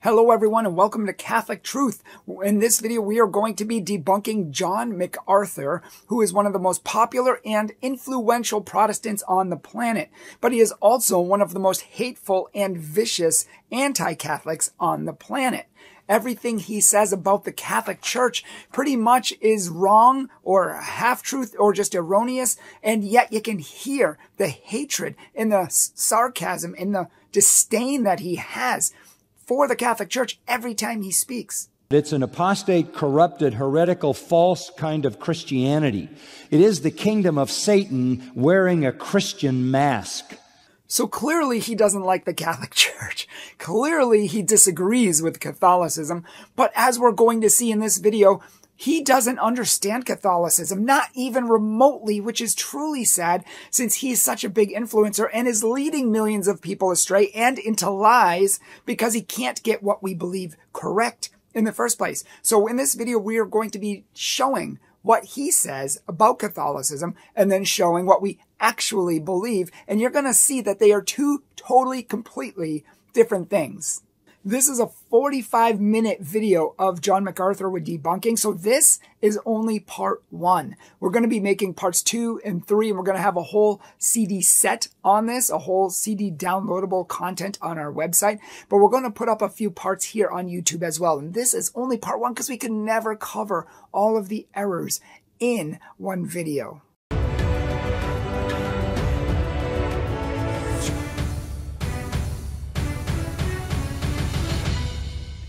Hello everyone and welcome to Catholic Truth. In this video we are going to be debunking John MacArthur, who is one of the most popular and influential Protestants on the planet, but he is also one of the most hateful and vicious anti-Catholics on the planet. Everything he says about the Catholic Church pretty much is wrong or half-truth or just erroneous, and yet you can hear the hatred and the sarcasm and the disdain that he has for the Catholic Church every time he speaks. It's an apostate, corrupted, heretical, false kind of Christianity. It is the kingdom of Satan wearing a Christian mask. So clearly he doesn't like the Catholic Church. Clearly he disagrees with Catholicism. But as we're going to see in this video, he doesn't understand Catholicism, not even remotely, which is truly sad since he's such a big influencer and is leading millions of people astray and into lies because he can't get what we believe correct in the first place. So in this video, we are going to be showing what he says about Catholicism and then showing what we actually believe. And you're going to see that they are two totally, completely different things. This is a 45 minute video of John MacArthur with debunking. So this is only part one. We're going to be making parts two and three, and we're going to have a whole CD set on this, a whole CD downloadable content on our website. But we're going to put up a few parts here on YouTube as well. And this is only part one because we can never cover all of the errors in one video.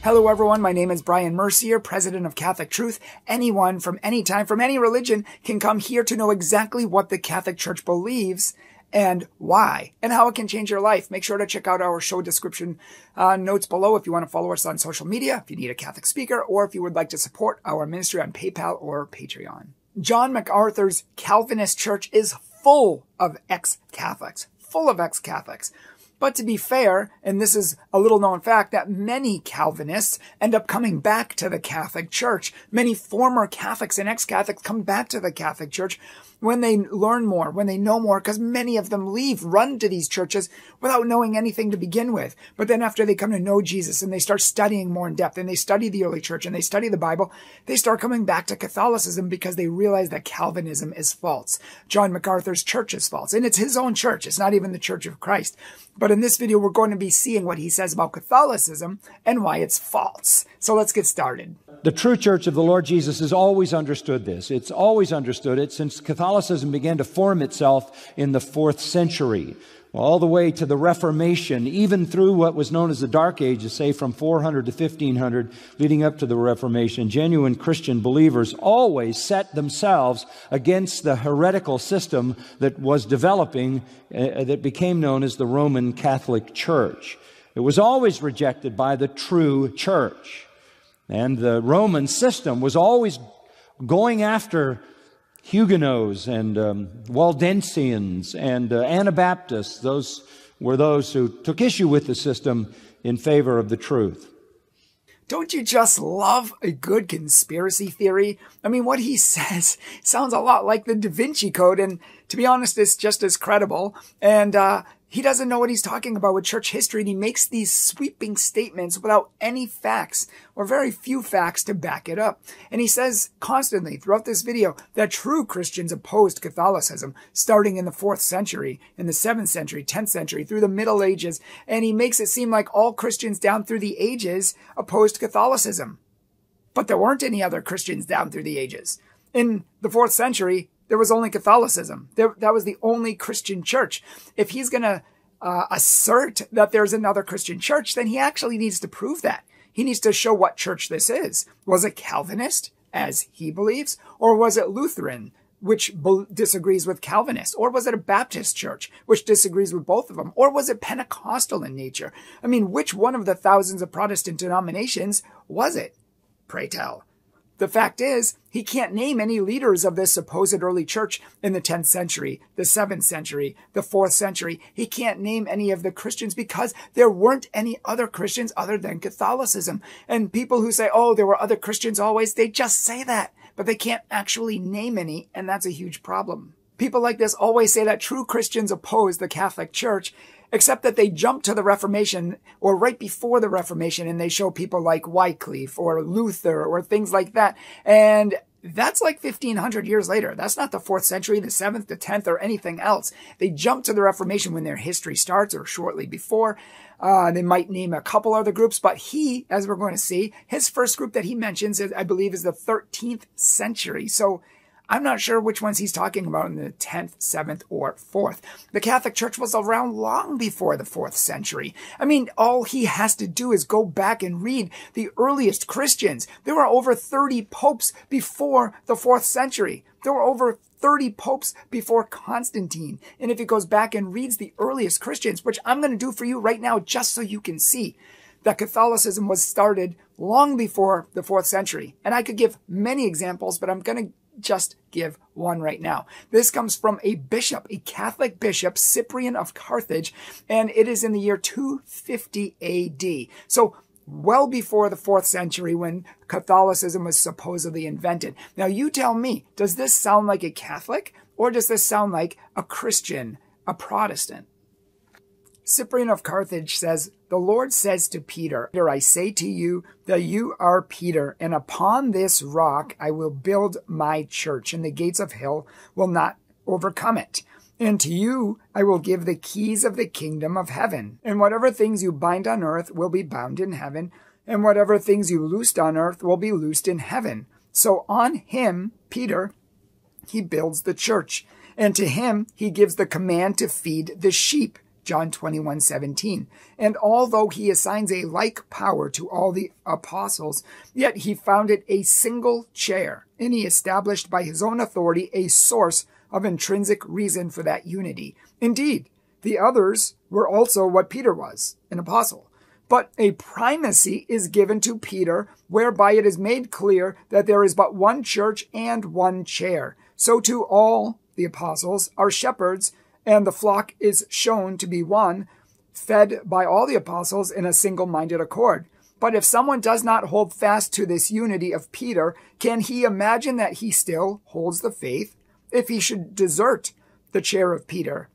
Hello everyone, my name is Brian Mercier, president of Catholic Truth. Anyone from any time, from any religion can come here to know exactly what the Catholic Church believes and why and how it can change your life. Make sure to check out our show description uh, notes below if you want to follow us on social media, if you need a Catholic speaker, or if you would like to support our ministry on PayPal or Patreon. John MacArthur's Calvinist church is full of ex-Catholics, full of ex-Catholics. But to be fair, and this is a little known fact, that many Calvinists end up coming back to the Catholic Church. Many former Catholics and ex-Catholics come back to the Catholic Church when they learn more, when they know more, because many of them leave, run to these churches without knowing anything to begin with. But then after they come to know Jesus and they start studying more in depth and they study the early church and they study the Bible, they start coming back to Catholicism because they realize that Calvinism is false. John MacArthur's church is false. And it's his own church. It's not even the church of Christ. But in this video, we're going to be seeing what he says about Catholicism and why it's false. So let's get started. The true church of the Lord Jesus has always understood this. It's always understood it since Catholicism began to form itself in the fourth century. All the way to the Reformation, even through what was known as the Dark Ages, say from 400 to 1500, leading up to the Reformation, genuine Christian believers always set themselves against the heretical system that was developing, uh, that became known as the Roman Catholic Church. It was always rejected by the true church. And the Roman system was always going after Huguenots and um, Waldensians and uh, Anabaptists. Those were those who took issue with the system in favor of the truth. Don't you just love a good conspiracy theory? I mean, what he says sounds a lot like the Da Vinci Code, and to be honest, it's just as credible. And uh, he doesn't know what he's talking about with church history, and he makes these sweeping statements without any facts or very few facts to back it up. And he says constantly throughout this video that true Christians opposed Catholicism starting in the 4th century, in the 7th century, 10th century, through the Middle Ages, and he makes it seem like all Christians down through the ages opposed Catholicism. But there weren't any other Christians down through the ages. In the 4th century, there was only Catholicism. There, that was the only Christian church. If he's going to uh, assert that there's another Christian church, then he actually needs to prove that. He needs to show what church this is. Was it Calvinist, as he believes, or was it Lutheran, which disagrees with Calvinist? Or was it a Baptist church, which disagrees with both of them? Or was it Pentecostal in nature? I mean, which one of the thousands of Protestant denominations was it? Pray tell. The fact is, he can't name any leaders of this supposed early church in the 10th century, the 7th century, the 4th century. He can't name any of the Christians because there weren't any other Christians other than Catholicism. And people who say, oh, there were other Christians always, they just say that, but they can't actually name any, and that's a huge problem. People like this always say that true Christians oppose the Catholic Church, except that they jump to the Reformation or right before the Reformation and they show people like Wycliffe or Luther or things like that. And that's like 1500 years later. That's not the fourth century, the seventh, the 10th, or anything else. They jump to the Reformation when their history starts or shortly before. Uh, they might name a couple other groups, but he, as we're going to see, his first group that he mentions, I believe, is the 13th century. So I'm not sure which ones he's talking about in the 10th, 7th, or 4th. The Catholic Church was around long before the 4th century. I mean, all he has to do is go back and read the earliest Christians. There were over 30 popes before the 4th century. There were over 30 popes before Constantine. And if he goes back and reads the earliest Christians, which I'm going to do for you right now just so you can see, that Catholicism was started long before the 4th century. And I could give many examples, but I'm going to just give one right now. This comes from a bishop, a Catholic bishop, Cyprian of Carthage, and it is in the year 250 AD. So well before the fourth century when Catholicism was supposedly invented. Now you tell me, does this sound like a Catholic or does this sound like a Christian, a Protestant? Cyprian of Carthage says, The Lord says to Peter, I say to you that you are Peter, and upon this rock I will build my church, and the gates of hell will not overcome it. And to you I will give the keys of the kingdom of heaven. And whatever things you bind on earth will be bound in heaven, and whatever things you loosed on earth will be loosed in heaven. So on him, Peter, he builds the church, and to him he gives the command to feed the sheep. John 21, 17. And although he assigns a like power to all the apostles, yet he founded a single chair, and he established by his own authority a source of intrinsic reason for that unity. Indeed, the others were also what Peter was, an apostle. But a primacy is given to Peter, whereby it is made clear that there is but one church and one chair. So to all the apostles are shepherds and the flock is shown to be one, fed by all the apostles in a single minded accord. But if someone does not hold fast to this unity of Peter, can he imagine that he still holds the faith? If he should desert the chair of Peter,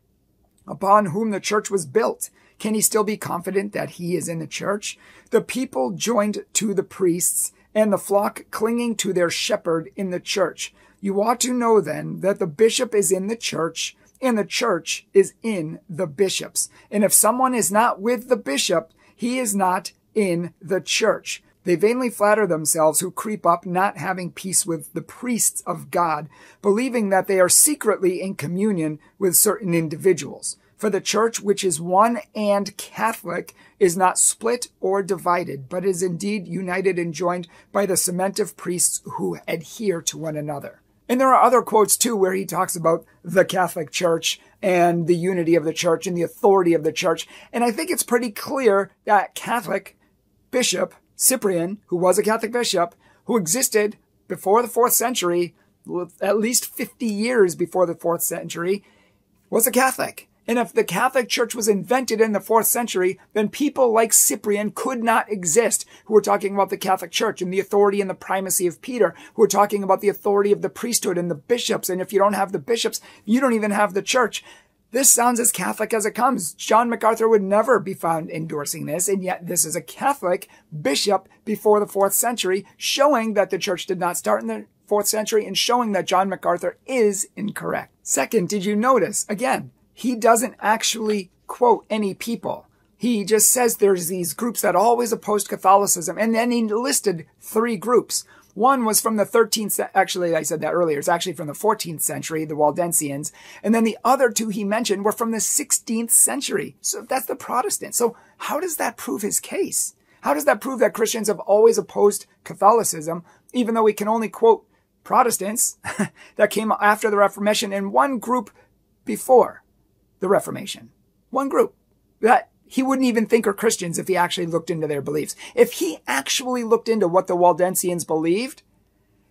upon whom the church was built, can he still be confident that he is in the church? The people joined to the priests, and the flock clinging to their shepherd in the church. You ought to know then that the bishop is in the church, and the church is in the bishops. And if someone is not with the bishop, he is not in the church. They vainly flatter themselves who creep up not having peace with the priests of God, believing that they are secretly in communion with certain individuals. For the church, which is one and Catholic, is not split or divided, but is indeed united and joined by the cement of priests who adhere to one another. And there are other quotes too where he talks about the Catholic Church and the unity of the church and the authority of the church. And I think it's pretty clear that Catholic Bishop Cyprian, who was a Catholic bishop, who existed before the fourth century, at least 50 years before the fourth century, was a Catholic. And if the Catholic Church was invented in the fourth century, then people like Cyprian could not exist, who were talking about the Catholic Church and the authority and the primacy of Peter, who were talking about the authority of the priesthood and the bishops. And if you don't have the bishops, you don't even have the church. This sounds as Catholic as it comes. John MacArthur would never be found endorsing this, and yet this is a Catholic bishop before the fourth century, showing that the church did not start in the fourth century and showing that John MacArthur is incorrect. Second, did you notice, again, he doesn't actually quote any people. He just says there's these groups that always opposed Catholicism. And then he listed three groups. One was from the 13th, actually, I said that earlier. It's actually from the 14th century, the Waldensians. And then the other two he mentioned were from the 16th century. So that's the Protestant. So how does that prove his case? How does that prove that Christians have always opposed Catholicism, even though we can only quote Protestants that came after the Reformation and one group before? The Reformation. One group that he wouldn't even think are Christians if he actually looked into their beliefs. If he actually looked into what the Waldensians believed,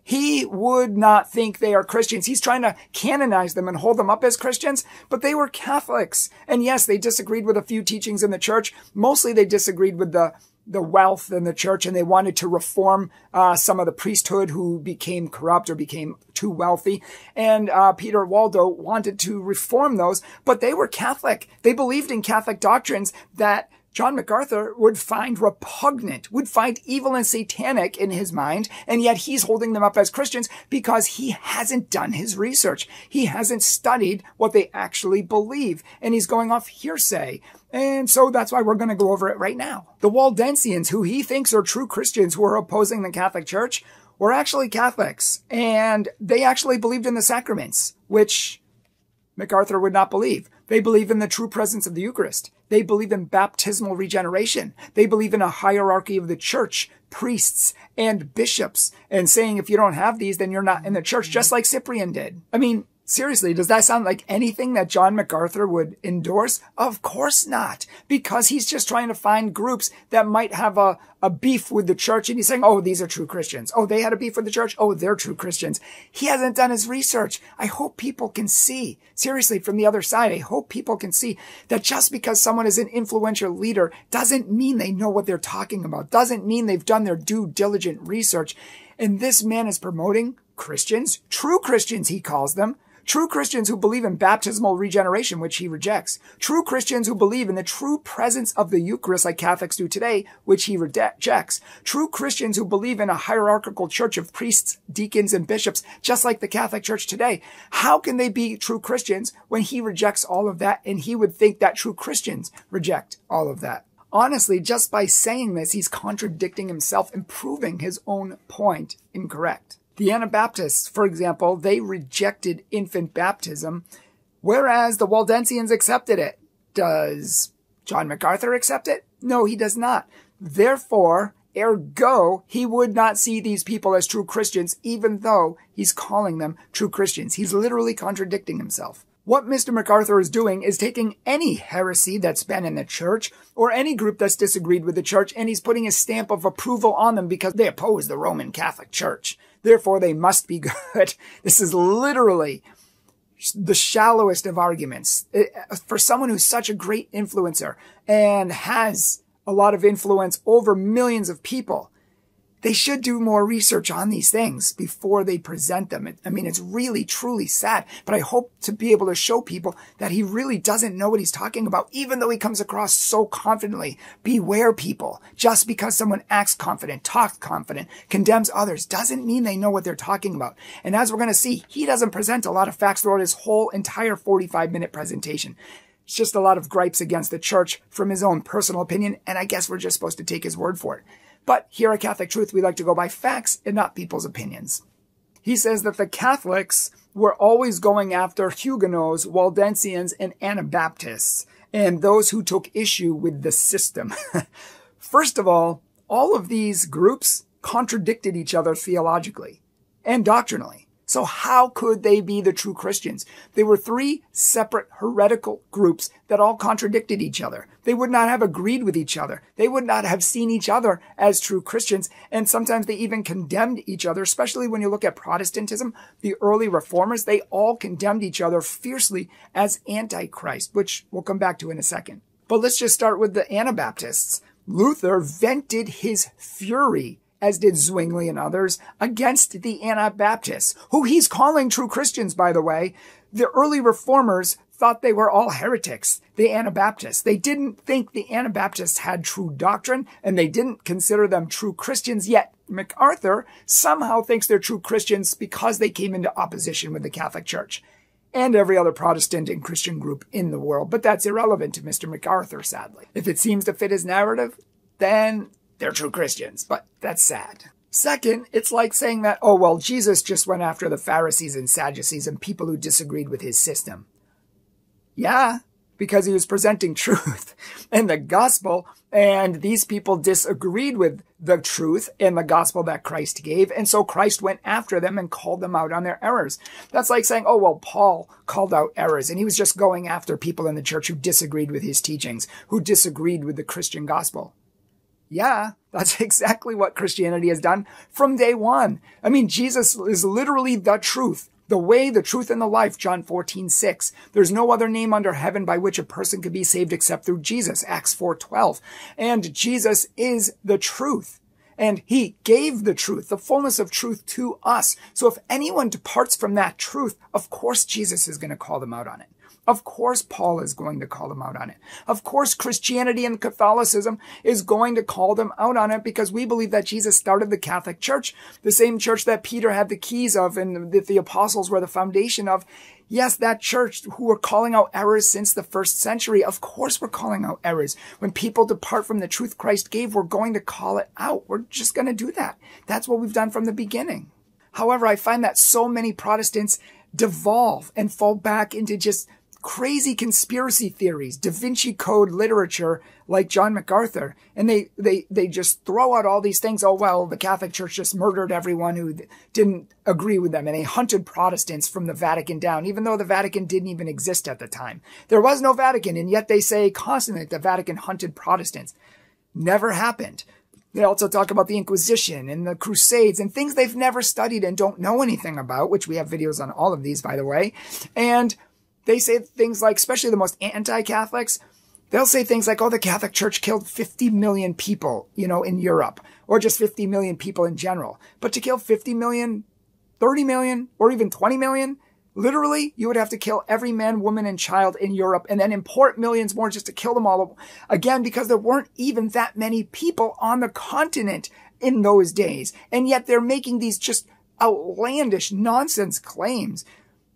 he would not think they are Christians. He's trying to canonize them and hold them up as Christians, but they were Catholics. And yes, they disagreed with a few teachings in the church. Mostly they disagreed with the the wealth in the church and they wanted to reform uh, some of the priesthood who became corrupt or became too wealthy. And uh, Peter Waldo wanted to reform those, but they were Catholic. They believed in Catholic doctrines that John MacArthur would find repugnant, would find evil and satanic in his mind, and yet he's holding them up as Christians because he hasn't done his research. He hasn't studied what they actually believe, and he's going off hearsay. And so that's why we're going to go over it right now. The Waldensians, who he thinks are true Christians who are opposing the Catholic Church, were actually Catholics, and they actually believed in the sacraments, which MacArthur would not believe. They believe in the true presence of the Eucharist. They believe in baptismal regeneration. They believe in a hierarchy of the church, priests and bishops, and saying if you don't have these, then you're not in the church, just like Cyprian did. I mean, Seriously, does that sound like anything that John MacArthur would endorse? Of course not, because he's just trying to find groups that might have a, a beef with the church and he's saying, oh, these are true Christians. Oh, they had a beef with the church. Oh, they're true Christians. He hasn't done his research. I hope people can see, seriously, from the other side, I hope people can see that just because someone is an influential leader doesn't mean they know what they're talking about, doesn't mean they've done their due diligent research. And this man is promoting Christians, true Christians, he calls them, True Christians who believe in baptismal regeneration, which he rejects. True Christians who believe in the true presence of the Eucharist like Catholics do today, which he rejects. True Christians who believe in a hierarchical church of priests, deacons, and bishops, just like the Catholic Church today. How can they be true Christians when he rejects all of that and he would think that true Christians reject all of that? Honestly, just by saying this, he's contradicting himself and proving his own point incorrect. The Anabaptists, for example, they rejected infant baptism, whereas the Waldensians accepted it. Does John MacArthur accept it? No, he does not. Therefore, ergo, he would not see these people as true Christians, even though he's calling them true Christians. He's literally contradicting himself. What Mr. MacArthur is doing is taking any heresy that's been in the church or any group that's disagreed with the church and he's putting a stamp of approval on them because they oppose the Roman Catholic Church. Therefore, they must be good. This is literally the shallowest of arguments. Uh, for someone who's such a great influencer and has a lot of influence over millions of people, they should do more research on these things before they present them. I mean, it's really, truly sad, but I hope to be able to show people that he really doesn't know what he's talking about, even though he comes across so confidently. Beware people. Just because someone acts confident, talks confident, condemns others, doesn't mean they know what they're talking about. And as we're going to see, he doesn't present a lot of facts throughout his whole entire 45 minute presentation. It's just a lot of gripes against the church from his own personal opinion, and I guess we're just supposed to take his word for it. But here at Catholic Truth, we like to go by facts and not people's opinions. He says that the Catholics were always going after Huguenots, Waldensians, and Anabaptists, and those who took issue with the system. First of all, all of these groups contradicted each other theologically and doctrinally. So how could they be the true Christians? They were three separate heretical groups that all contradicted each other. They would not have agreed with each other. They would not have seen each other as true Christians. And sometimes they even condemned each other, especially when you look at Protestantism, the early reformers, they all condemned each other fiercely as antichrist, which we'll come back to in a second. But let's just start with the Anabaptists. Luther vented his fury as did Zwingli and others, against the Anabaptists, who he's calling true Christians, by the way. The early reformers thought they were all heretics, the Anabaptists. They didn't think the Anabaptists had true doctrine, and they didn't consider them true Christians, yet MacArthur somehow thinks they're true Christians because they came into opposition with the Catholic Church and every other Protestant and Christian group in the world. But that's irrelevant to Mr. MacArthur, sadly. If it seems to fit his narrative, then they're true Christians, but that's sad. Second, it's like saying that, oh, well, Jesus just went after the Pharisees and Sadducees and people who disagreed with his system. Yeah, because he was presenting truth and the gospel, and these people disagreed with the truth and the gospel that Christ gave, and so Christ went after them and called them out on their errors. That's like saying, oh, well, Paul called out errors, and he was just going after people in the church who disagreed with his teachings, who disagreed with the Christian gospel. Yeah, that's exactly what Christianity has done from day one. I mean, Jesus is literally the truth. The way, the truth, and the life, John 14, 6. There's no other name under heaven by which a person can be saved except through Jesus, Acts 4, 12. And Jesus is the truth. And he gave the truth, the fullness of truth to us. So if anyone departs from that truth, of course Jesus is going to call them out on it. Of course, Paul is going to call them out on it. Of course, Christianity and Catholicism is going to call them out on it because we believe that Jesus started the Catholic Church, the same church that Peter had the keys of and that the apostles were the foundation of. Yes, that church who were calling out errors since the first century. Of course, we're calling out errors. When people depart from the truth Christ gave, we're going to call it out. We're just going to do that. That's what we've done from the beginning. However, I find that so many Protestants devolve and fall back into just crazy conspiracy theories, Da Vinci Code literature like John MacArthur. And they, they, they just throw out all these things. Oh, well, the Catholic Church just murdered everyone who didn't agree with them. And they hunted Protestants from the Vatican down, even though the Vatican didn't even exist at the time. There was no Vatican. And yet they say constantly that the Vatican hunted Protestants. Never happened. They also talk about the Inquisition and the Crusades and things they've never studied and don't know anything about, which we have videos on all of these, by the way. And they say things like, especially the most anti-Catholics, they'll say things like, oh, the Catholic Church killed 50 million people, you know, in Europe, or just 50 million people in general. But to kill 50 million, 30 million, or even 20 million, literally, you would have to kill every man, woman, and child in Europe and then import millions more just to kill them all again, because there weren't even that many people on the continent in those days. And yet they're making these just outlandish nonsense claims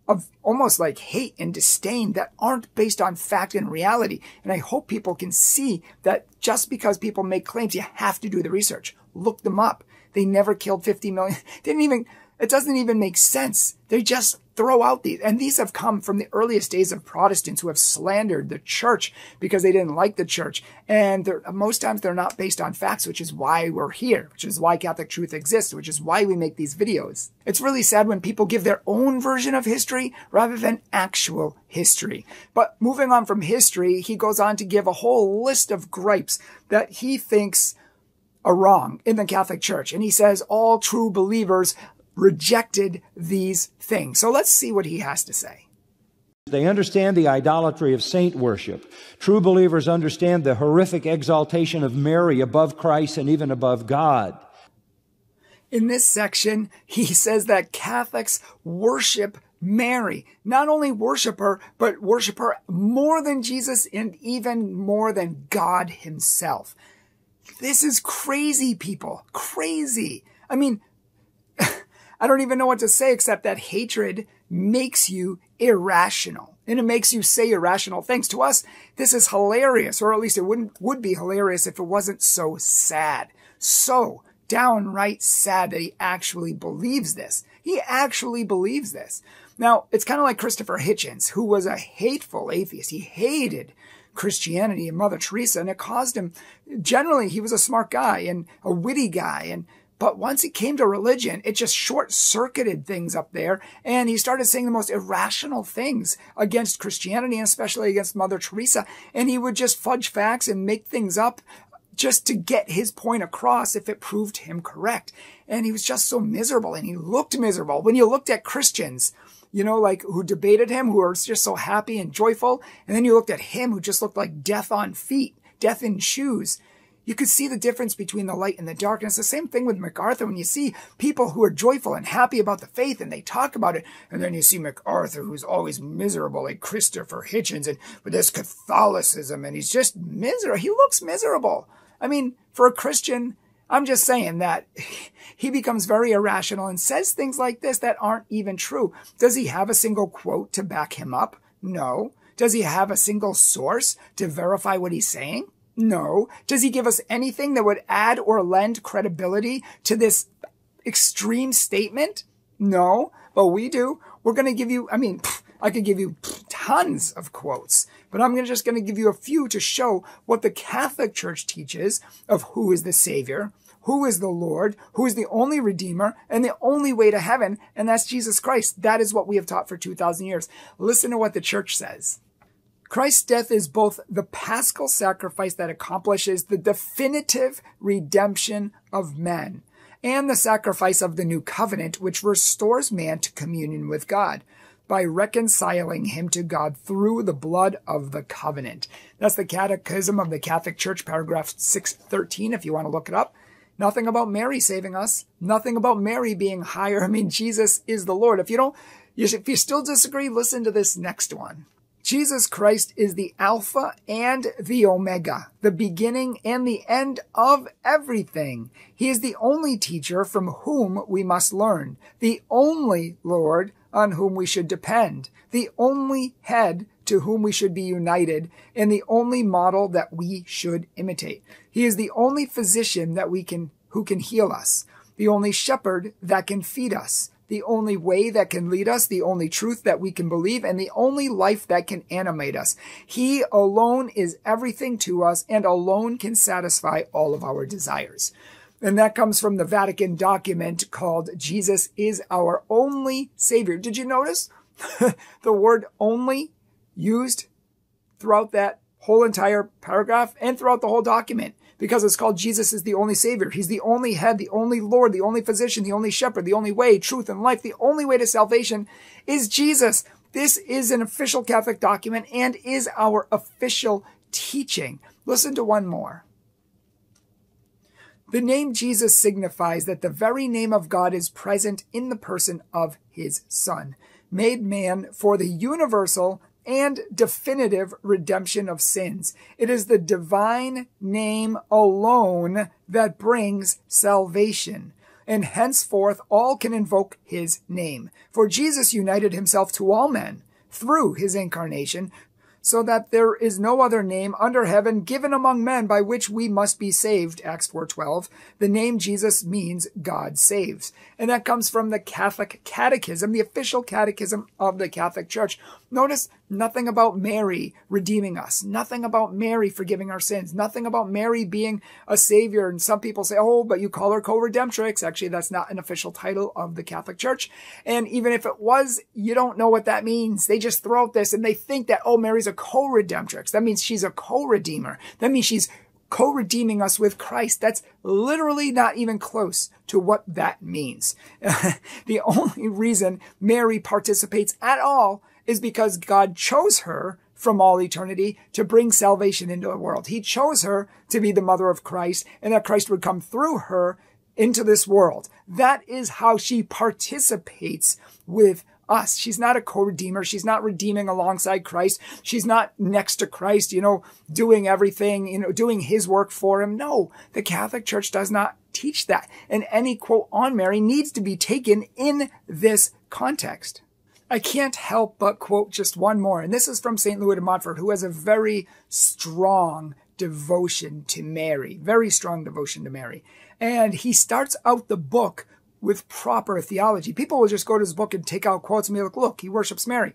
of almost like hate and disdain that aren't based on fact and reality. And I hope people can see that just because people make claims, you have to do the research. Look them up. They never killed 50 million. They didn't even, it doesn't even make sense. They just throw out these. And these have come from the earliest days of Protestants who have slandered the church because they didn't like the church. And most times they're not based on facts, which is why we're here, which is why Catholic Truth exists, which is why we make these videos. It's really sad when people give their own version of history rather than actual history. But moving on from history, he goes on to give a whole list of gripes that he thinks are wrong in the Catholic Church. And he says all true believers rejected these things. So let's see what he has to say. They understand the idolatry of saint worship. True believers understand the horrific exaltation of Mary above Christ and even above God. In this section, he says that Catholics worship Mary. Not only worship her, but worship her more than Jesus and even more than God himself. This is crazy, people. Crazy. I mean, I don't even know what to say except that hatred makes you irrational. And it makes you say irrational things. To us, this is hilarious, or at least it wouldn't, would be hilarious if it wasn't so sad. So downright sad that he actually believes this. He actually believes this. Now, it's kind of like Christopher Hitchens, who was a hateful atheist. He hated Christianity and Mother Teresa, and it caused him, generally, he was a smart guy and a witty guy, and but once it came to religion, it just short circuited things up there. And he started saying the most irrational things against Christianity and especially against Mother Teresa. And he would just fudge facts and make things up just to get his point across if it proved him correct. And he was just so miserable and he looked miserable. When you looked at Christians, you know, like who debated him, who were just so happy and joyful. And then you looked at him who just looked like death on feet, death in shoes. You could see the difference between the light and the darkness. The same thing with MacArthur when you see people who are joyful and happy about the faith and they talk about it. And then you see MacArthur who's always miserable, like Christopher Hitchens and with this Catholicism and he's just miserable. He looks miserable. I mean, for a Christian, I'm just saying that he becomes very irrational and says things like this that aren't even true. Does he have a single quote to back him up? No. Does he have a single source to verify what he's saying? No. Does he give us anything that would add or lend credibility to this extreme statement? No, but we do. We're going to give you, I mean, I could give you tons of quotes, but I'm just going to give you a few to show what the Catholic Church teaches of who is the Savior, who is the Lord, who is the only Redeemer, and the only way to heaven, and that's Jesus Christ. That is what we have taught for 2,000 years. Listen to what the church says. Christ's death is both the paschal sacrifice that accomplishes the definitive redemption of men and the sacrifice of the new covenant, which restores man to communion with God by reconciling him to God through the blood of the covenant. That's the Catechism of the Catholic Church, paragraph 613, if you want to look it up. Nothing about Mary saving us. Nothing about Mary being higher. I mean, Jesus is the Lord. If you don't, if you still disagree, listen to this next one. Jesus Christ is the Alpha and the Omega, the beginning and the end of everything. He is the only teacher from whom we must learn, the only Lord on whom we should depend, the only head to whom we should be united, and the only model that we should imitate. He is the only physician that we can, who can heal us, the only shepherd that can feed us, the only way that can lead us, the only truth that we can believe, and the only life that can animate us. He alone is everything to us and alone can satisfy all of our desires. And that comes from the Vatican document called Jesus is our only Savior. Did you notice the word only used throughout that whole entire paragraph and throughout the whole document? Because it's called Jesus is the only Savior. He's the only head, the only Lord, the only physician, the only shepherd, the only way, truth, and life. The only way to salvation is Jesus. This is an official Catholic document and is our official teaching. Listen to one more. The name Jesus signifies that the very name of God is present in the person of his Son, made man for the universal and definitive redemption of sins. It is the divine name alone that brings salvation. And henceforth all can invoke his name. For Jesus united himself to all men through his incarnation, so that there is no other name under heaven given among men by which we must be saved. Acts 4:12. The name Jesus means God saves. And that comes from the Catholic Catechism, the official catechism of the Catholic Church. Notice nothing about Mary redeeming us, nothing about Mary forgiving our sins, nothing about Mary being a savior. And some people say, oh, but you call her co-redemptrix. Actually, that's not an official title of the Catholic Church. And even if it was, you don't know what that means. They just throw out this and they think that, oh, Mary's a co-redemptrix. That means she's a co-redeemer. That means she's co-redeeming us with Christ. That's literally not even close to what that means. the only reason Mary participates at all is because God chose her from all eternity to bring salvation into the world. He chose her to be the mother of Christ and that Christ would come through her into this world. That is how she participates with us. She's not a co-redeemer. She's not redeeming alongside Christ. She's not next to Christ, you know, doing everything, you know, doing his work for him. No, the Catholic Church does not teach that. And any quote on Mary needs to be taken in this context. I can't help but quote just one more. And this is from St. Louis de Montfort, who has a very strong devotion to Mary, very strong devotion to Mary. And he starts out the book with proper theology. People will just go to his book and take out quotes and be like, look, he worships Mary.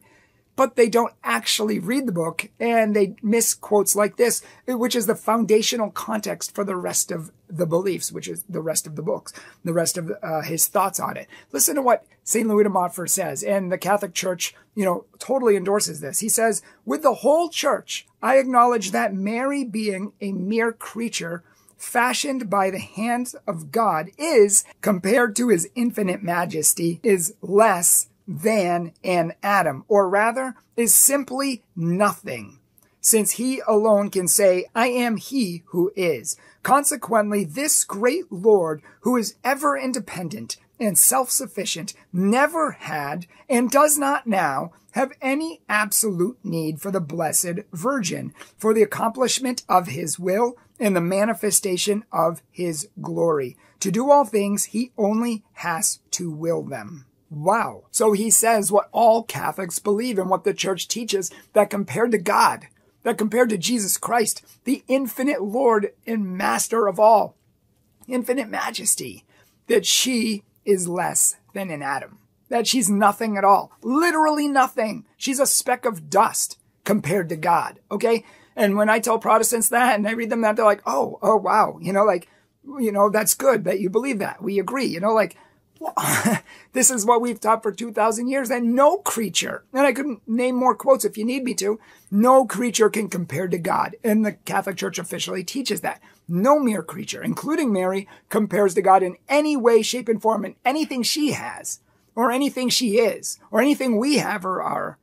But they don't actually read the book and they miss quotes like this, which is the foundational context for the rest of the beliefs, which is the rest of the books, the rest of uh, his thoughts on it. Listen to what St. Louis de Montfort says, and the Catholic Church, you know, totally endorses this. He says, with the whole church, I acknowledge that Mary being a mere creature fashioned by the hands of God is, compared to his infinite majesty, is less than an atom, or rather is simply nothing, since he alone can say, I am he who is. Consequently, this great Lord, who is ever independent and self-sufficient, never had and does not now have any absolute need for the Blessed Virgin for the accomplishment of his will and the manifestation of his glory. To do all things, he only has to will them. Wow. So he says what all Catholics believe and what the church teaches that compared to God, that compared to Jesus Christ, the infinite Lord and master of all, infinite majesty, that she is less than an atom, that she's nothing at all, literally nothing. She's a speck of dust compared to God. Okay. And when I tell Protestants that and I read them that, they're like, oh, oh, wow. You know, like, you know, that's good that you believe that. We agree. You know, like, this is what we've taught for 2,000 years and no creature, and I could name more quotes if you need me to, no creature can compare to God. And the Catholic Church officially teaches that. No mere creature, including Mary, compares to God in any way, shape, and form in anything she has, or anything she is, or anything we have or are,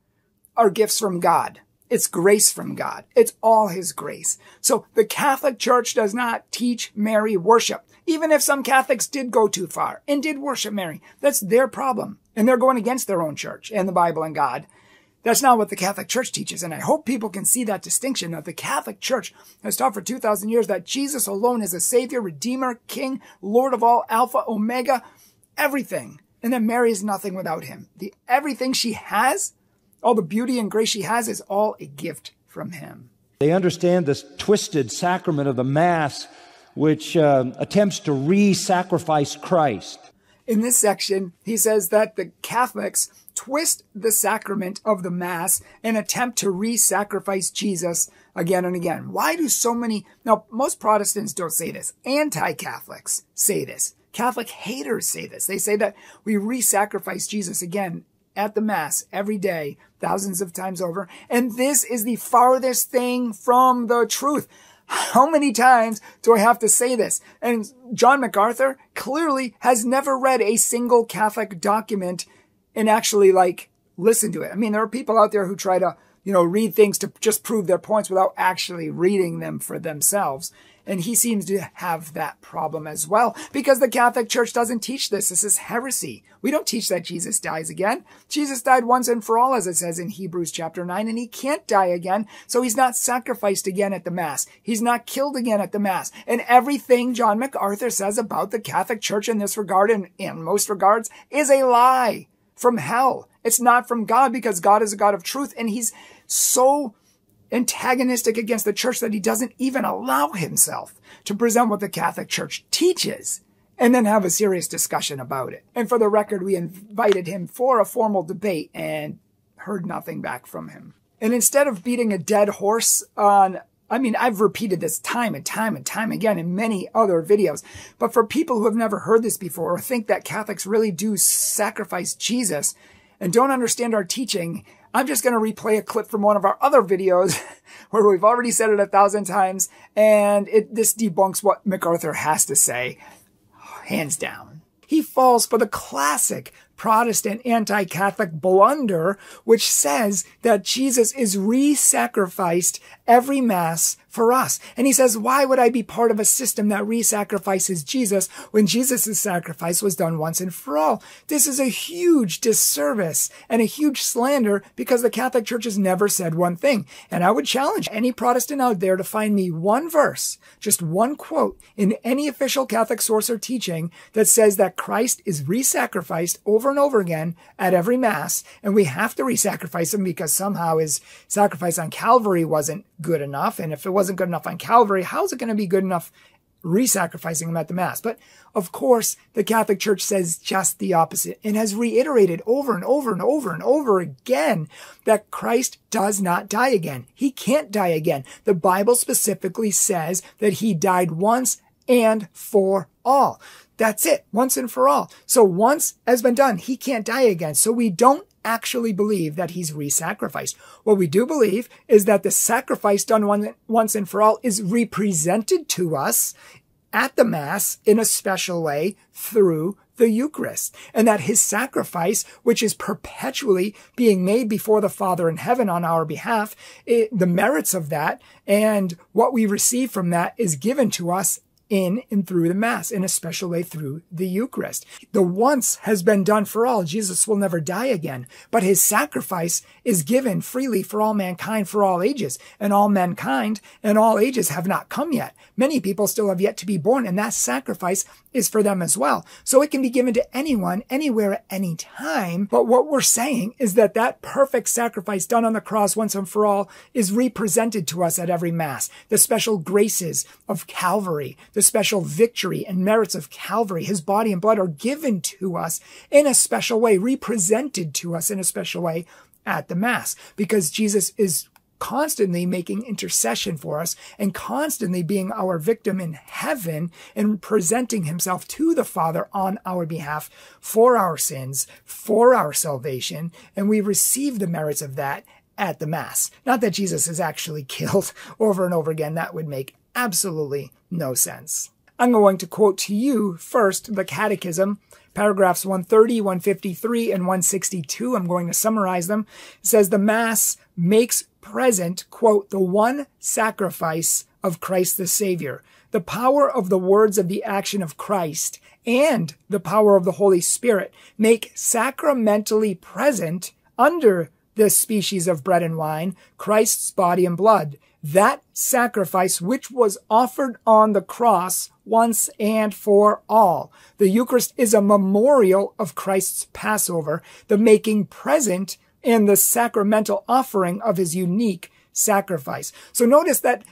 are gifts from God. It's grace from God. It's all His grace. So the Catholic Church does not teach Mary worship. Even if some Catholics did go too far and did worship Mary, that's their problem. And they're going against their own church and the Bible and God. That's not what the Catholic Church teaches. And I hope people can see that distinction that the Catholic Church has taught for 2,000 years that Jesus alone is a Savior, Redeemer, King, Lord of all, Alpha, Omega, everything. And that Mary is nothing without him. The everything she has, all the beauty and grace she has is all a gift from him. They understand this twisted sacrament of the Mass, which uh, attempts to re sacrifice Christ. In this section, he says that the Catholics twist the sacrament of the Mass and attempt to re-sacrifice Jesus again and again. Why do so many, now most Protestants don't say this, anti-Catholics say this. Catholic haters say this. They say that we re-sacrifice Jesus again at the Mass every day, thousands of times over. And this is the farthest thing from the truth. How many times do I have to say this? And John MacArthur clearly has never read a single Catholic document and actually like listen to it. I mean, there are people out there who try to, you know, read things to just prove their points without actually reading them for themselves. And he seems to have that problem as well because the Catholic Church doesn't teach this. This is heresy. We don't teach that Jesus dies again. Jesus died once and for all, as it says in Hebrews chapter 9, and he can't die again. So he's not sacrificed again at the Mass. He's not killed again at the Mass. And everything John MacArthur says about the Catholic Church in this regard and in most regards is a lie from hell. It's not from God because God is a God of truth and he's so antagonistic against the church that he doesn't even allow himself to present what the Catholic Church teaches and then have a serious discussion about it. And for the record, we invited him for a formal debate and heard nothing back from him. And instead of beating a dead horse on I mean, I've repeated this time and time and time again in many other videos, but for people who have never heard this before or think that Catholics really do sacrifice Jesus and don't understand our teaching, I'm just going to replay a clip from one of our other videos where we've already said it a thousand times and it, this debunks what MacArthur has to say, hands down. He falls for the classic Protestant anti-Catholic blunder, which says that Jesus is re-sacrificed every mass for us. And he says, why would I be part of a system that re-sacrifices Jesus when Jesus' sacrifice was done once and for all? This is a huge disservice and a huge slander because the Catholic Church has never said one thing. And I would challenge any Protestant out there to find me one verse, just one quote in any official Catholic source or teaching that says that Christ is re-sacrificed over and over again at every mass. And we have to re-sacrifice him because somehow his sacrifice on Calvary wasn't good enough. And if it wasn't good enough on Calvary, how's it going to be good enough re-sacrificing him at the Mass? But of course, the Catholic Church says just the opposite and has reiterated over and over and over and over again that Christ does not die again. He can't die again. The Bible specifically says that he died once and for all. That's it, once and for all. So once has been done, he can't die again. So we don't actually believe that he's re-sacrificed. What we do believe is that the sacrifice done one, once and for all is represented to us at the Mass in a special way through the Eucharist, and that his sacrifice, which is perpetually being made before the Father in heaven on our behalf, it, the merits of that and what we receive from that is given to us in and through the Mass, in a special way through the Eucharist. The once has been done for all. Jesus will never die again, but his sacrifice is given freely for all mankind for all ages, and all mankind and all ages have not come yet. Many people still have yet to be born, and that sacrifice is for them as well. So it can be given to anyone, anywhere, at any time. But what we're saying is that that perfect sacrifice done on the cross once and for all is represented to us at every Mass. The special graces of Calvary, the special victory and merits of Calvary, his body and blood are given to us in a special way, represented to us in a special way at the Mass, because Jesus is constantly making intercession for us and constantly being our victim in heaven and presenting himself to the Father on our behalf for our sins, for our salvation. And we receive the merits of that at the Mass. Not that Jesus is actually killed over and over again. That would make absolutely no sense. I'm going to quote to you first the Catechism, paragraphs 130, 153, and 162. I'm going to summarize them. It says the Mass makes present, quote, the one sacrifice of Christ the Savior, the power of the words of the action of Christ, and the power of the Holy Spirit make sacramentally present under this species of bread and wine Christ's body and blood, that sacrifice which was offered on the cross once and for all. The Eucharist is a memorial of Christ's Passover, the making present and the sacramental offering of his unique sacrifice. So notice that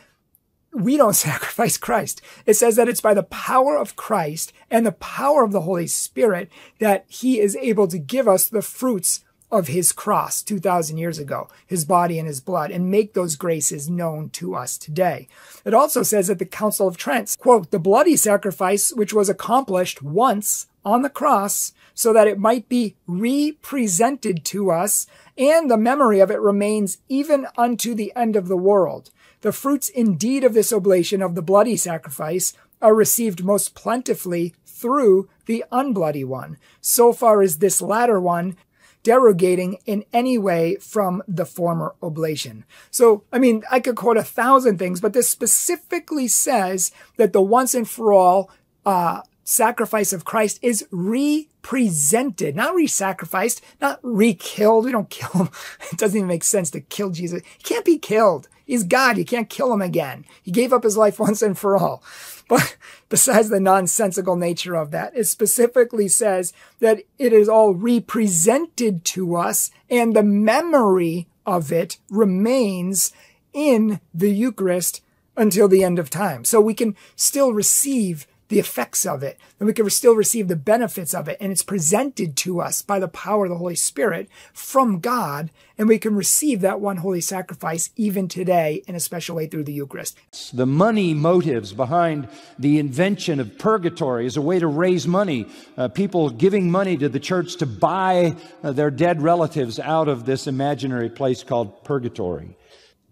we don't sacrifice Christ. It says that it's by the power of Christ and the power of the Holy Spirit that he is able to give us the fruits of his cross 2000 years ago, his body and his blood, and make those graces known to us today. It also says at the Council of Trent, quote, the bloody sacrifice which was accomplished once on the cross so that it might be represented to us and the memory of it remains even unto the end of the world. The fruits indeed of this oblation of the bloody sacrifice are received most plentifully through the unbloody one, so far as this latter one derogating in any way from the former oblation. So, I mean, I could quote a thousand things, but this specifically says that the once and for all uh, sacrifice of Christ is represented, not re-sacrificed, not re-killed. We don't kill him. It doesn't even make sense to kill Jesus. He can't be killed. He's God. You can't kill him again. He gave up his life once and for all. But besides the nonsensical nature of that, it specifically says that it is all represented to us and the memory of it remains in the Eucharist until the end of time. So we can still receive the effects of it, and we can still receive the benefits of it. And it's presented to us by the power of the Holy Spirit from God, and we can receive that one holy sacrifice even today in a special way through the Eucharist. The money motives behind the invention of purgatory is a way to raise money. Uh, people giving money to the church to buy uh, their dead relatives out of this imaginary place called purgatory.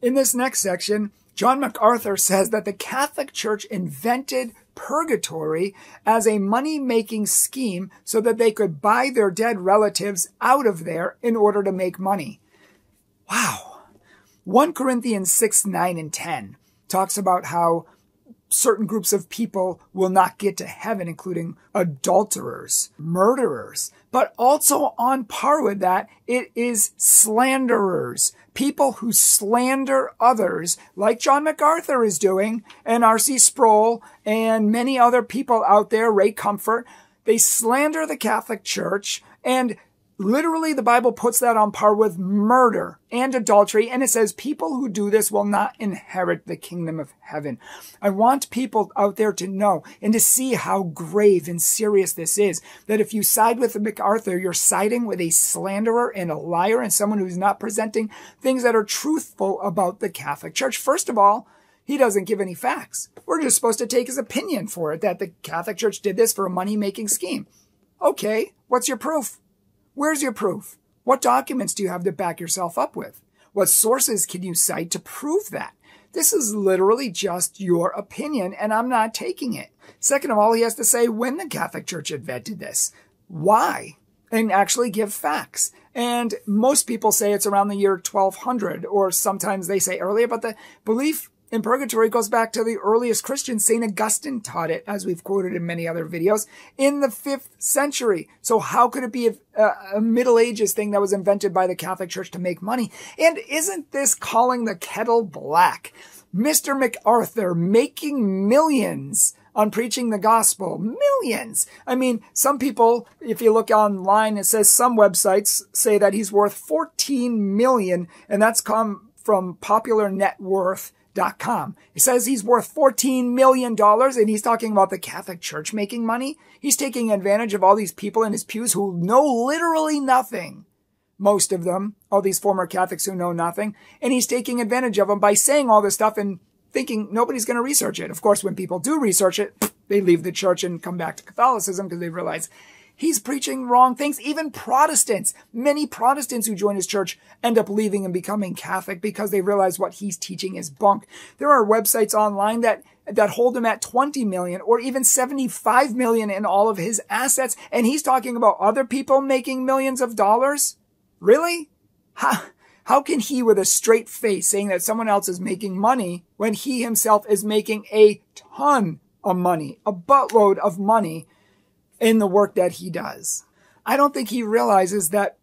In this next section, John MacArthur says that the Catholic Church invented purgatory as a money making scheme so that they could buy their dead relatives out of there in order to make money. Wow. 1 Corinthians 6, 9, and 10 talks about how certain groups of people will not get to heaven, including adulterers, murderers, but also on par with that, it is slanderers, people who slander others, like John MacArthur is doing, and R.C. Sproul, and many other people out there, Ray Comfort. They slander the Catholic Church and Literally, the Bible puts that on par with murder and adultery, and it says people who do this will not inherit the kingdom of heaven. I want people out there to know and to see how grave and serious this is. That if you side with MacArthur, you're siding with a slanderer and a liar and someone who's not presenting things that are truthful about the Catholic Church. First of all, he doesn't give any facts. We're just supposed to take his opinion for it that the Catholic Church did this for a money making scheme. Okay, what's your proof? Where's your proof? What documents do you have to back yourself up with? What sources can you cite to prove that? This is literally just your opinion, and I'm not taking it. Second of all, he has to say when the Catholic Church invented this, why, and actually give facts. And most people say it's around the year 1200, or sometimes they say earlier, but the belief in purgatory goes back to the earliest Christians. St. Augustine taught it, as we've quoted in many other videos, in the fifth century. So how could it be a, a, Middle Ages thing that was invented by the Catholic Church to make money? And isn't this calling the kettle black? Mr. MacArthur making millions on preaching the gospel. Millions. I mean, some people, if you look online, it says some websites say that he's worth 14 million, and that's come from popular net worth Com. He says he's worth $14 million and he's talking about the Catholic Church making money. He's taking advantage of all these people in his pews who know literally nothing. Most of them, all these former Catholics who know nothing. And he's taking advantage of them by saying all this stuff and thinking nobody's going to research it. Of course, when people do research it, they leave the church and come back to Catholicism because they realize He's preaching wrong things. Even Protestants, many Protestants who join his church end up leaving and becoming Catholic because they realize what he's teaching is bunk. There are websites online that that hold him at 20 million or even 75 million in all of his assets. And he's talking about other people making millions of dollars. Really? How, how can he with a straight face saying that someone else is making money when he himself is making a ton of money, a buttload of money in the work that he does? I don't think he realizes that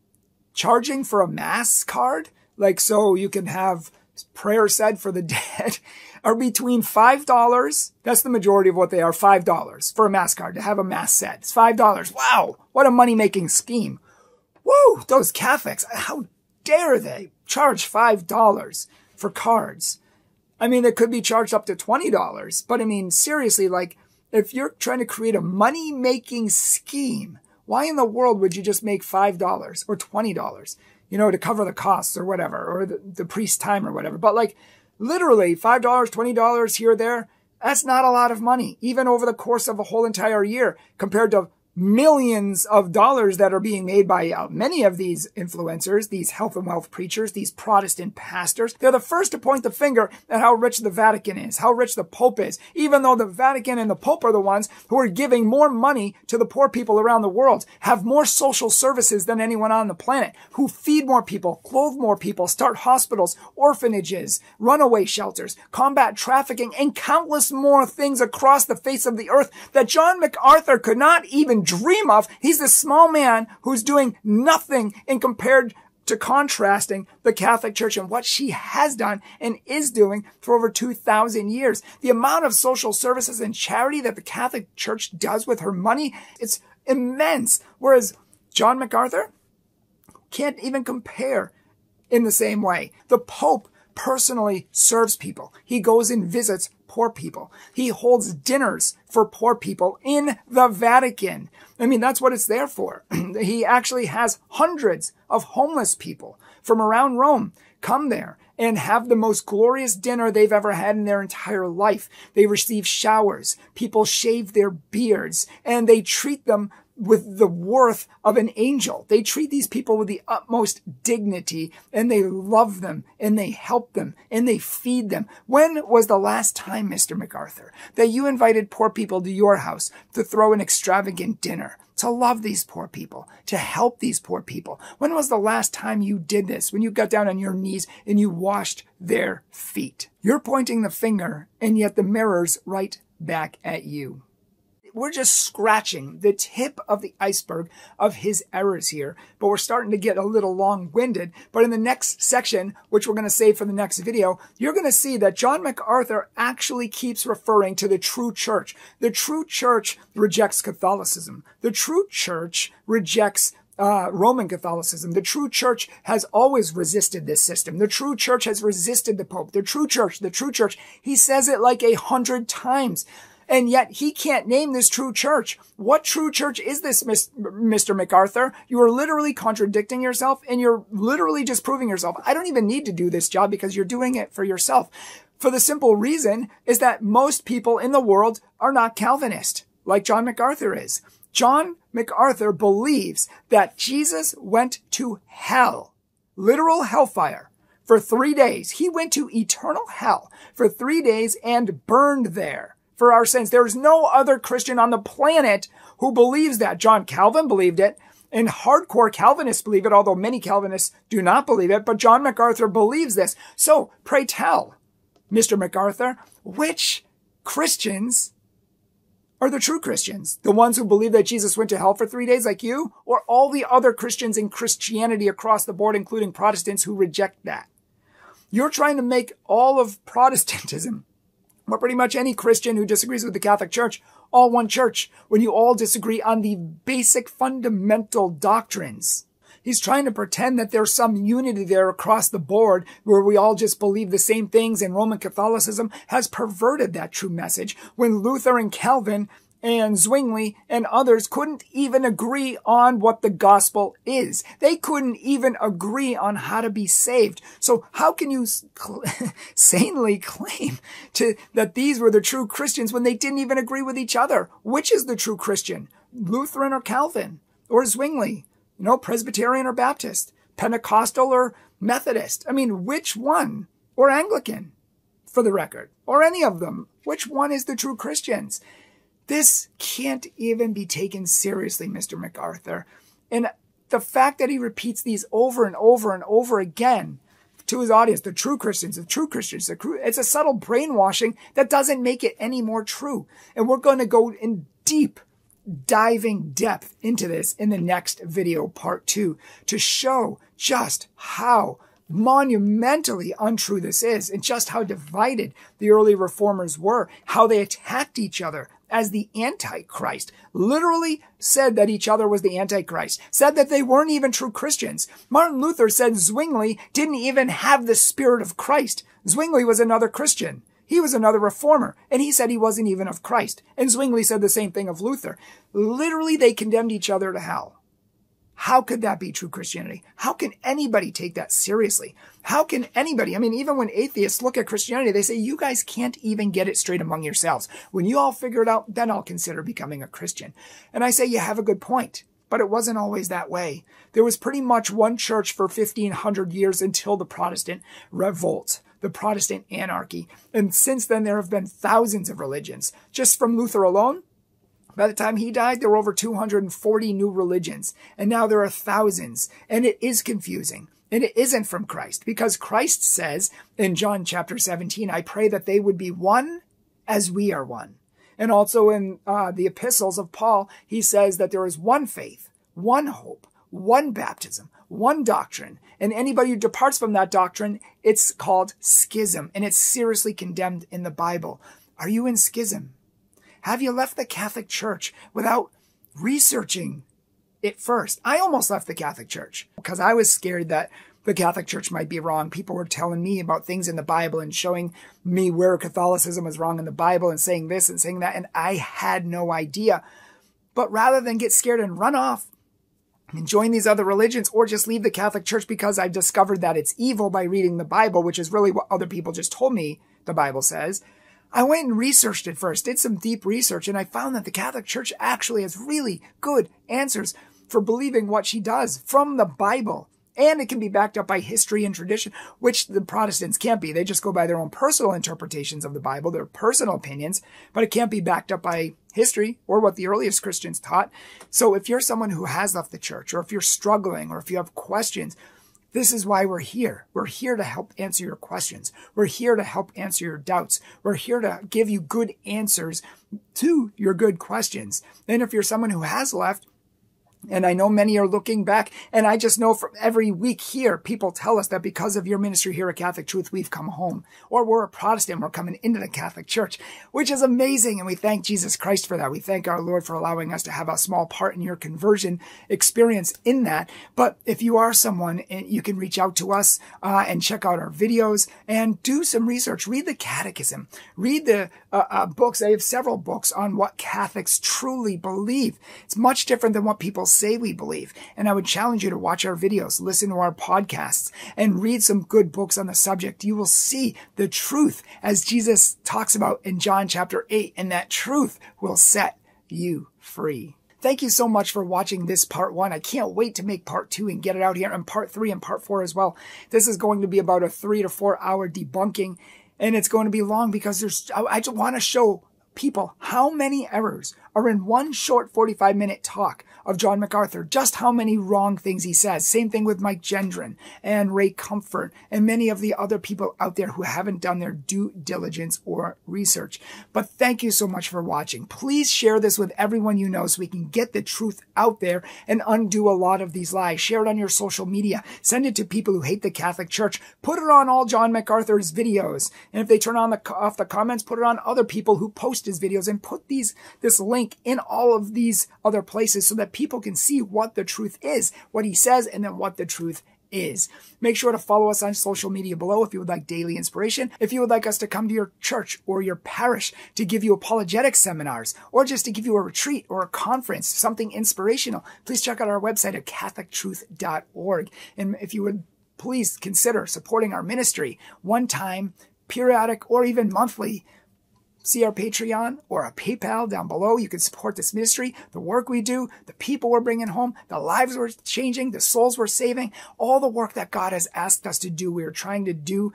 charging for a mass card, like so you can have prayer said for the dead, are between $5. That's the majority of what they are. $5 for a mass card to have a mass said. It's $5. Wow. What a money making scheme. Woo! Those Catholics. How dare they charge $5 for cards? I mean, they could be charged up to $20, but I mean, seriously, like, if you're trying to create a money making scheme, why in the world would you just make $5 or $20, you know, to cover the costs or whatever, or the, the priest's time or whatever? But like, literally $5, $20 here or there, that's not a lot of money, even over the course of a whole entire year compared to millions of dollars that are being made by uh, many of these influencers, these health and wealth preachers, these Protestant pastors. They're the first to point the finger at how rich the Vatican is, how rich the Pope is, even though the Vatican and the Pope are the ones who are giving more money to the poor people around the world, have more social services than anyone on the planet, who feed more people, clothe more people, start hospitals, orphanages, runaway shelters, combat trafficking, and countless more things across the face of the earth that John MacArthur could not even dream of. He's this small man who's doing nothing in compared to contrasting the Catholic Church and what she has done and is doing for over 2,000 years. The amount of social services and charity that the Catholic Church does with her money, it's immense. Whereas John MacArthur can't even compare in the same way. The Pope personally serves people. He goes and visits poor people. He holds dinners for poor people in the Vatican. I mean, that's what it's there for. he actually has hundreds of homeless people from around Rome come there and have the most glorious dinner they've ever had in their entire life. They receive showers. People shave their beards and they treat them with the worth of an angel. They treat these people with the utmost dignity and they love them and they help them and they feed them. When was the last time, Mr. MacArthur, that you invited poor people to your house to throw an extravagant dinner? To love these poor people, to help these poor people. When was the last time you did this? When you got down on your knees and you washed their feet? You're pointing the finger and yet the mirror's right back at you we're just scratching the tip of the iceberg of his errors here, but we're starting to get a little long-winded. But in the next section, which we're going to save for the next video, you're going to see that John MacArthur actually keeps referring to the true church. The true church rejects Catholicism. The true church rejects uh, Roman Catholicism. The true church has always resisted this system. The true church has resisted the Pope. The true church, the true church. He says it like a hundred times. And yet he can't name this true church. What true church is this, Mr. MacArthur? You are literally contradicting yourself and you're literally just proving yourself. I don't even need to do this job because you're doing it for yourself. For the simple reason is that most people in the world are not Calvinist, like John MacArthur is. John MacArthur believes that Jesus went to hell, literal hellfire, for three days. He went to eternal hell for three days and burned there for our sins. There is no other Christian on the planet who believes that. John Calvin believed it, and hardcore Calvinists believe it, although many Calvinists do not believe it. But John MacArthur believes this. So pray tell, Mr. MacArthur, which Christians are the true Christians? The ones who believe that Jesus went to hell for three days like you? Or all the other Christians in Christianity across the board, including Protestants who reject that? You're trying to make all of Protestantism or pretty much any Christian who disagrees with the Catholic Church, all one church, when you all disagree on the basic fundamental doctrines. He's trying to pretend that there's some unity there across the board where we all just believe the same things and Roman Catholicism has perverted that true message when Luther and Calvin and Zwingli and others couldn't even agree on what the gospel is. They couldn't even agree on how to be saved. So how can you sanely claim to, that these were the true Christians when they didn't even agree with each other? Which is the true Christian? Lutheran or Calvin? Or Zwingli? You know, Presbyterian or Baptist? Pentecostal or Methodist? I mean, which one? Or Anglican? for the record, or any of them. Which one is the true Christians? This can't even be taken seriously, Mr. MacArthur. And the fact that he repeats these over and over and over again to his audience, the true Christians, the true Christians, the true, it's a subtle brainwashing that doesn't make it any more true. And we're going to go in deep, diving depth into this in the next video, part two, to show just how monumentally untrue this is and just how divided the early reformers were, how they attacked each other as the Antichrist, literally said that each other was the Antichrist, said that they weren't even true Christians. Martin Luther said Zwingli didn't even have the Spirit of Christ. Zwingli was another Christian. He was another reformer, and he said he wasn't even of Christ. And Zwingli said the same thing of Luther. Literally, they condemned each other to hell. How could that be true Christianity? How can anybody take that seriously? How can anybody? I mean, even when atheists look at Christianity, they say, you guys can't even get it straight among yourselves. When you all figure it out, then I'll consider becoming a Christian. And I say, you have a good point. But it wasn't always that way. There was pretty much one church for 1500 years until the Protestant revolt the Protestant anarchy. And since then, there have been thousands of religions. Just from Luther alone, by the time he died, there were over 240 new religions, and now there are thousands, and it is confusing. And it isn't from Christ, because Christ says in John chapter 17, I pray that they would be one as we are one. And also in uh, the epistles of Paul, he says that there is one faith, one hope, one baptism, one doctrine. And anybody who departs from that doctrine, it's called schism, and it's seriously condemned in the Bible. Are you in schism? Have you left the Catholic Church without researching it first? I almost left the Catholic Church because I was scared that the Catholic Church might be wrong. People were telling me about things in the Bible and showing me where Catholicism was wrong in the Bible and saying this and saying that. And I had no idea. But rather than get scared and run off and join these other religions or just leave the Catholic Church because I've discovered that it's evil by reading the Bible, which is really what other people just told me the Bible says, I went and researched it first, did some deep research, and I found that the Catholic Church actually has really good answers for believing what she does from the Bible. And it can be backed up by history and tradition, which the Protestants can't be. They just go by their own personal interpretations of the Bible, their personal opinions, but it can't be backed up by history or what the earliest Christians taught. So if you're someone who has left the church, or if you're struggling, or if you have questions, this is why we're here. We're here to help answer your questions. We're here to help answer your doubts. We're here to give you good answers to your good questions. And if you're someone who has left, and I know many are looking back. And I just know from every week here, people tell us that because of your ministry here at Catholic Truth, we've come home. Or we're a Protestant, we're coming into the Catholic Church, which is amazing. And we thank Jesus Christ for that. We thank our Lord for allowing us to have a small part in your conversion experience in that. But if you are someone, eh, you can reach out to us uh, and check out our videos and do some research. Read the Catechism. Read the uh, uh, books. I have several books on what Catholics truly believe. It's much different than what people say we believe. And I would challenge you to watch our videos, listen to our podcasts, and read some good books on the subject. You will see the truth as Jesus talks about in John chapter 8, and that truth will set you free. Thank you so much for watching this part one. I can't wait to make part two and get it out here and part three and part four as well. This is going to be about a three to four hour debunking and it's going to be long because there's, I just want to show people how many errors are in one short 45 minute talk of John MacArthur, just how many wrong things he says. Same thing with Mike Gendron and Ray Comfort and many of the other people out there who haven't done their due diligence or research. But thank you so much for watching. Please share this with everyone you know so we can get the truth out there and undo a lot of these lies. Share it on your social media. Send it to people who hate the Catholic Church. Put it on all John MacArthur's videos. And if they turn on the, off the comments, put it on other people who post his videos and put these, this link in all of these other places so that people can see what the truth is, what he says, and then what the truth is. Make sure to follow us on social media below if you would like daily inspiration. If you would like us to come to your church or your parish to give you apologetic seminars or just to give you a retreat or a conference, something inspirational, please check out our website at catholictruth.org. And if you would please consider supporting our ministry one time, periodic, or even monthly see our Patreon or our PayPal down below. You can support this ministry, the work we do, the people we're bringing home, the lives we're changing, the souls we're saving, all the work that God has asked us to do. We are trying to do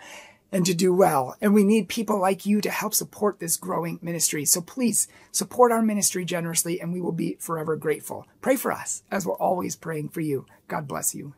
and to do well. And we need people like you to help support this growing ministry. So please support our ministry generously and we will be forever grateful. Pray for us as we're always praying for you. God bless you.